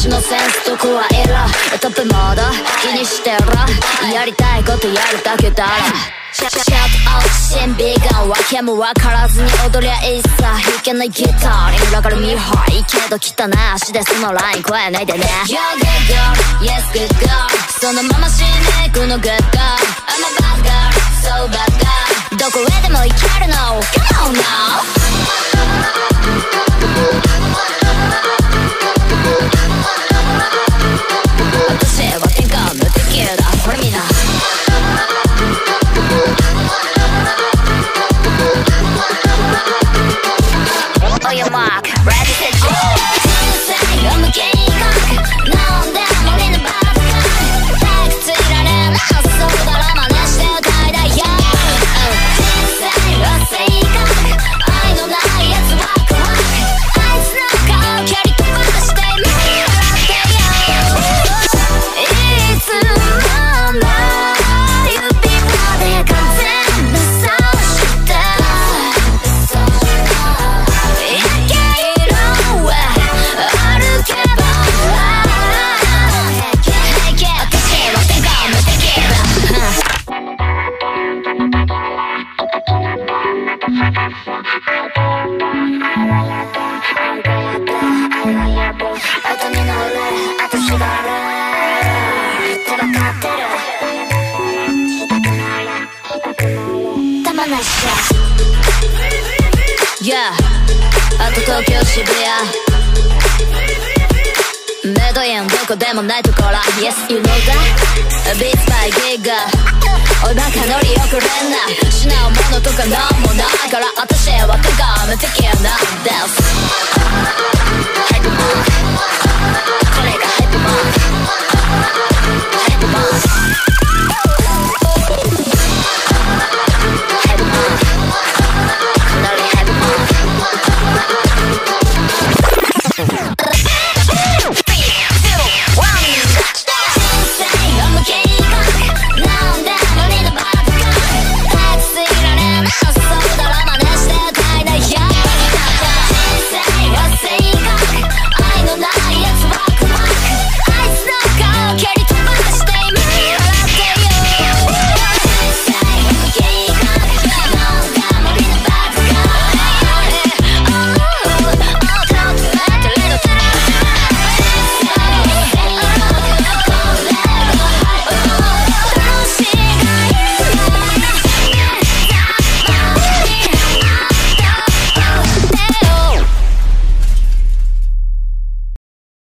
私のセンスと加えろトップモード気にしてろやりたいことやるだけだ。ろシャットアウト審美眼わけもわからずに踊りゃいいさ。弾けないギター。に裏から見るはいいけど汚い足でそのライン超えないでね。You're good girl yes good girl そのまま死んでいくの good girl I'm a bad girl so bad girl どこへでも行けるの。Come on now Yeah あと東京渋谷メドインどこでもないところ Yes you know that Beats by Giga おいバカ乗り遅れんな。失うものとかなんもないから私は鏡的なんです。